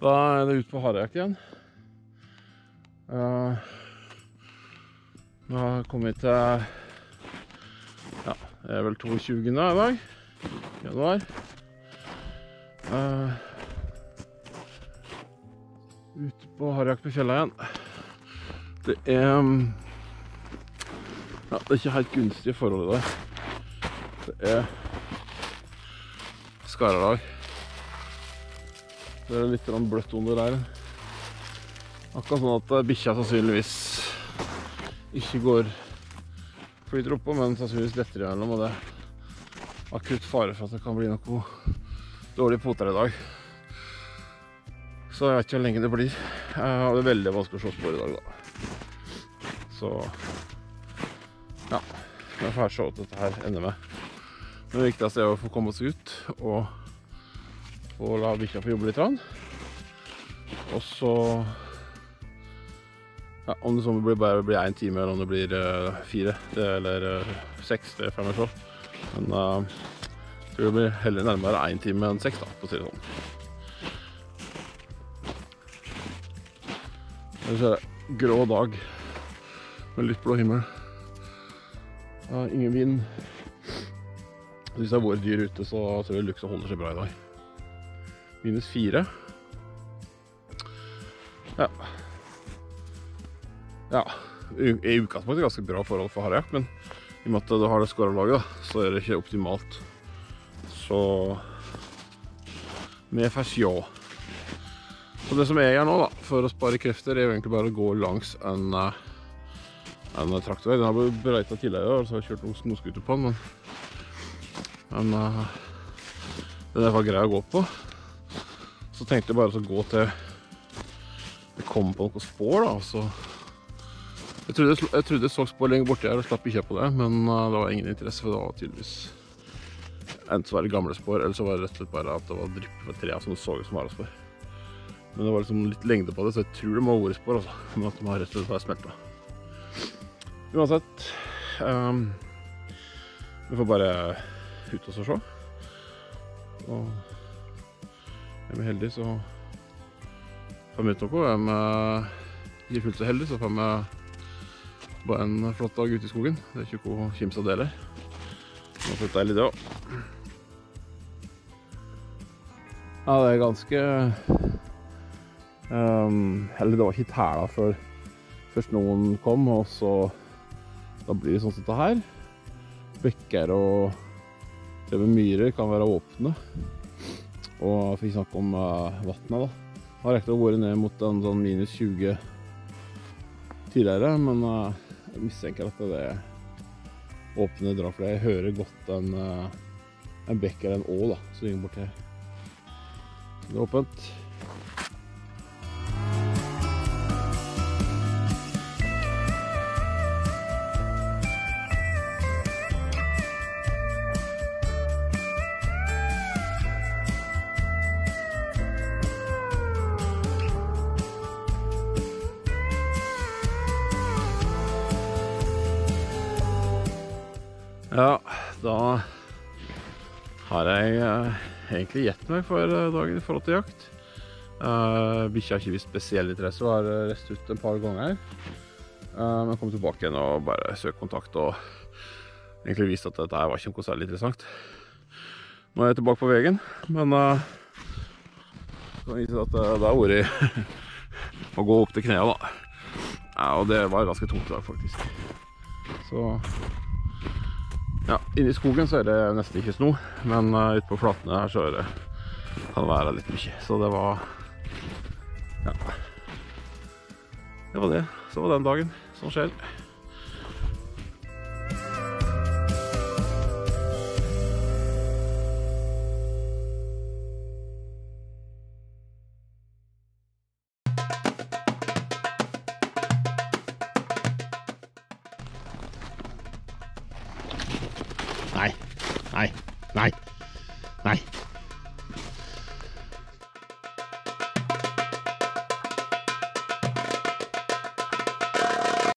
Da er det ut på harejakt igjen. Uh, nå har jeg kommet til Ja, det er vel 22. i dag. Januar. Uh, ute på harejakt på fjella igjen. Det er Ja, det er ikke helt gunstige forhold dag. Det er skarredag. Det er litt bløtt under der. Akkurat sånn at bikkja sannsynligvis ikke går flyter oppå, men sannsynligvis detter igjennom. Og det er akutt fare for at det kan bli noe dårlige poter i dag. Så jeg vet ikke hvor lenge det blir. Og det er veldig vanskelig å se spor i dag, da. Så ja. Vi får se hva dette her ender med. Men det viktigste er å få komme seg ut og og la bikkja få jobbe litt. Og så ja, Om det så blir bare blir én time, eller om det blir uh, fire det, eller uh, seks, det får vi se. Men uh, jeg tror det blir heller nærmere én time enn seks, da, for å si det sånn. Ellers er det grå dag med litt blå himmel. Ingen vind. Hvis det er våre dyr ute, så tror jeg Luxa holder seg bra i dag. Minus fire. Ja. Ja. I utgangspunktet ganske bra forhold for harejakt, men i og med at du har det skarvlaget, så er det ikke optimalt. Så vi får sjå. Så det som jeg gjør nå, da, for å spare krefter, er jo egentlig bare å gå langs en, en traktorvei. Den har blitt brøyta tidligere, og så har jeg kjørt noen snoskuter på den, men, men uh, den er fall grei å gå på. Så tenkte jeg bare å gå til det kom på noen spår, da. Så jeg trodde jeg, trodde jeg så spor lenger borti her og slapp ikke på det, men uh, det var ingen interesse, for det var tydeligvis enten så var det gamle spor, eller så var det rett og slett bare at det var drypp fra trærne som så ut som harespor. Men det var liksom litt lengde på det, så jeg tror det må ha vært spor, altså. Men at de har rett og slett bare smelta. Uansett um, Vi får bare ut og se. Og er vi heldige, så får vi ut noe. Er vi fullt så heldige, så får vi bare en flott dag ute i skogen. Det er ikke noe kimse av det heller. Nå får deilig det òg. Ja, det er ganske um, Eller det var ikke tæla før først noen kom, og så Da blir det sånn som dette her. Bekker og myrer kan være åpne. Og fikk snakke om uh, vannet, da. Har rekt å bore ned mot en sånn minus 20 tidligere, men uh, jeg mistenker at det er åpne drag, for jeg hører godt en, uh, en bekk eller en å da, som ringer bort her. Det er åpent. Ja, da har jeg eh, egentlig gitt meg for eh, dagen i forhold til jakt. Uh, Bikkja har ikke vist spesiell interesse har reist ut en par ganger. Uh, men kom tilbake igjen og bare søkte kontakt og egentlig viste at dette var ikke noe særlig interessant. Nå er jeg tilbake på veien, men uh, kan vise at det har vært å gå opp til knærne, da. Ja, og det var ganske tungt i dag, faktisk. Så ja, Inne i skogen så er det nesten ikke sno, men uh, ute på flatene her så kan det være litt mye. Så det var Ja. Det var det. Så var den dagen. Sånn skjer. 来来来。